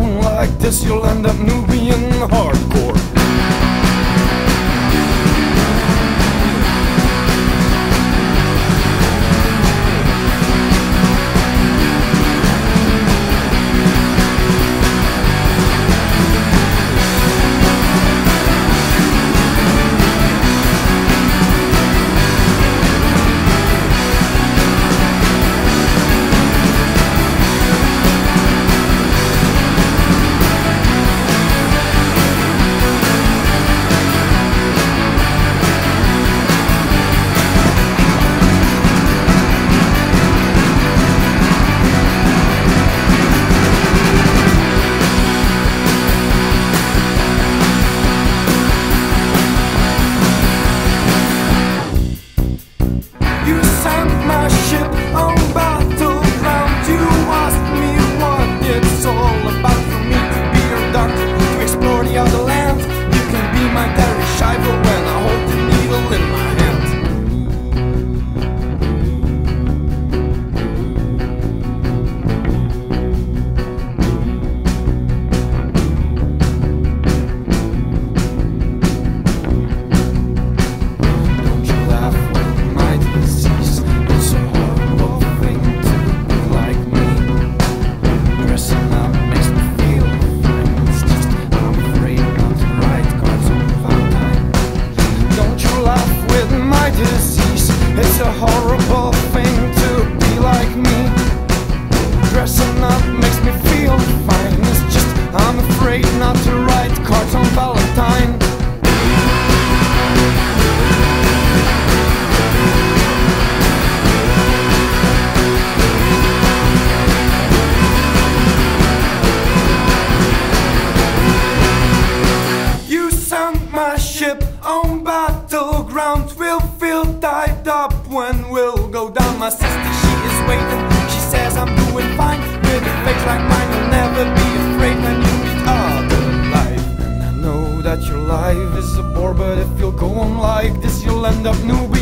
like this, you'll end up Nubian hardcore. It's a horrible thing to be like me. Dressing up makes me feel fine. Just I'm afraid when we'll go down. My sister, she is waiting. She says I'm doing fine. With a face like mine, you'll never be afraid when you meet other life. And I know that your life is a bore, but if you'll go on like this, you'll end up newbie.